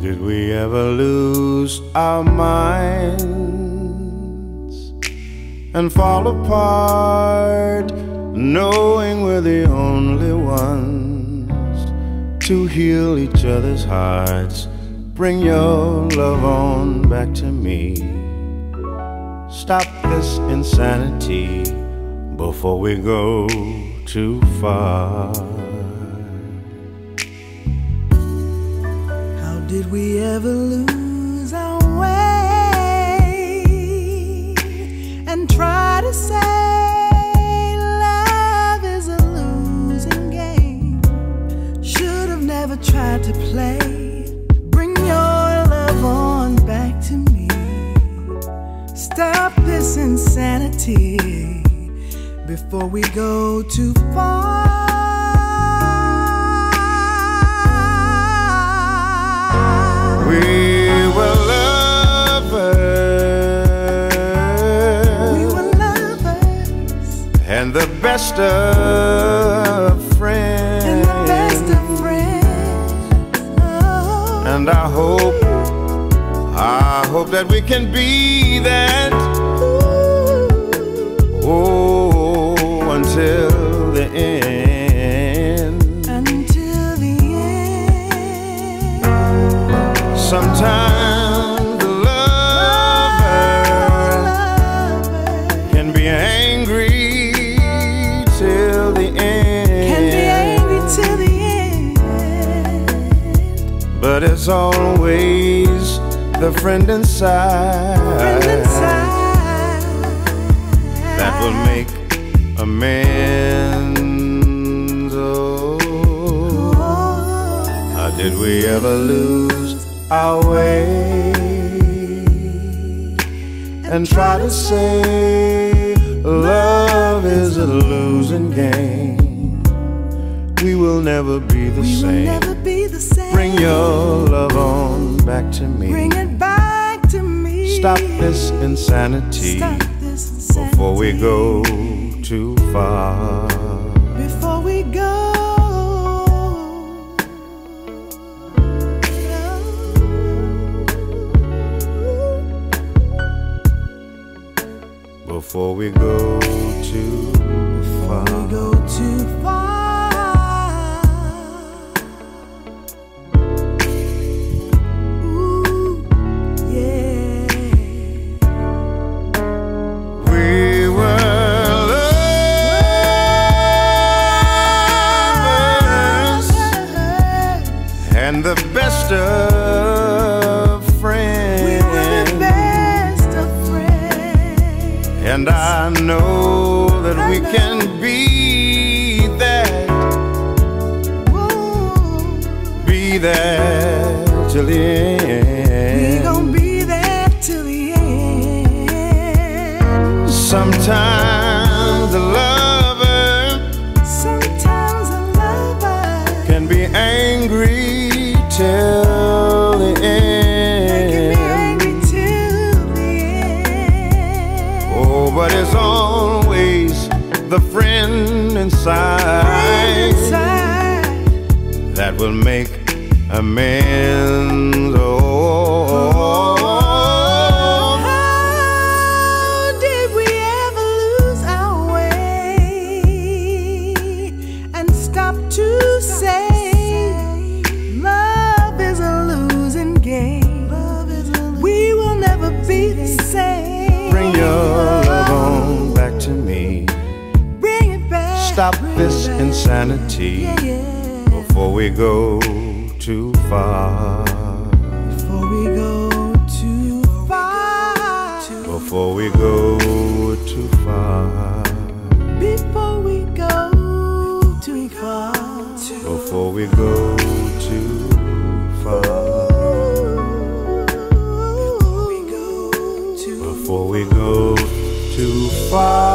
did we ever lose our minds and fall apart, knowing we're the only ones to heal each other's hearts? Bring your love on back to me. Stop this insanity before we go too far. Did we ever lose our way and try to say love is a losing game? Should have never tried to play. Bring your love on back to me. Stop this insanity before we go too far. Best of friends. And the best of friends. Oh. And I hope, I hope that we can be that. But it's always the friend inside, Friend inside. that will make amends. Oh, how did we ever lose our way and try to say love is a losing game? We will never be the We will same. never be the same. Bring your love on back to me. Bring it back to me. Stop this insanity Stop this insanity. before we go too far. Before we go. Before we go and the best of friends. We were the best of friends. And I know that I we know. can be that, Ooh, be that till the we gon' be there till the end. Sometimes but it's always the friend inside Inside. that will make amends. Oh, Stop this insanity before we go too far. Before we go too far. Before we go too far. Before we go too far. Before we go too far. Before we go too Before we go too far.